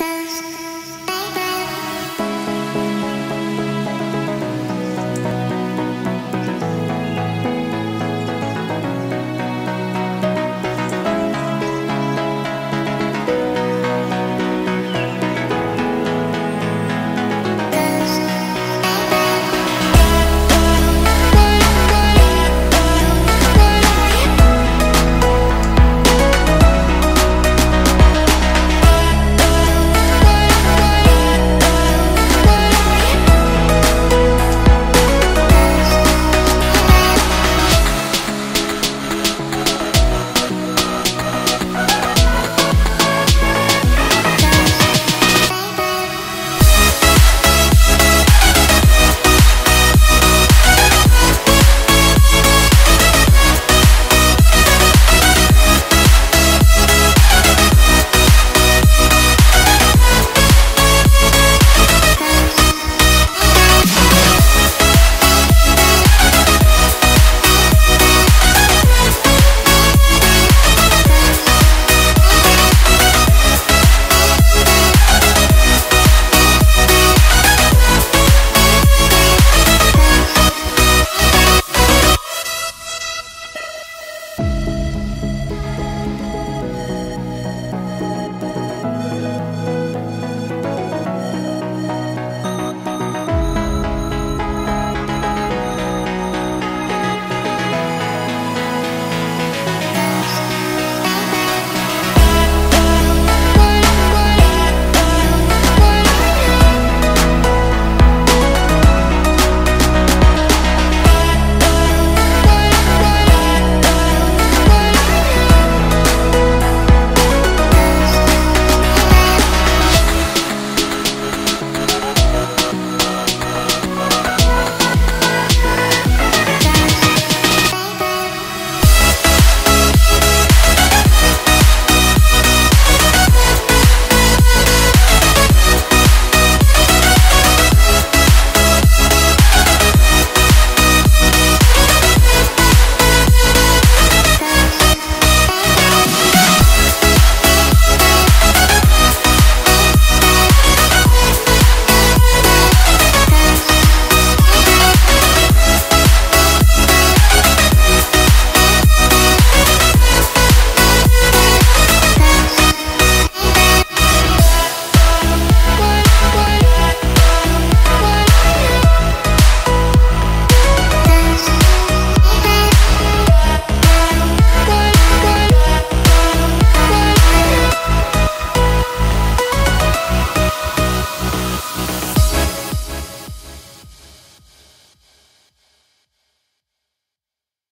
Cause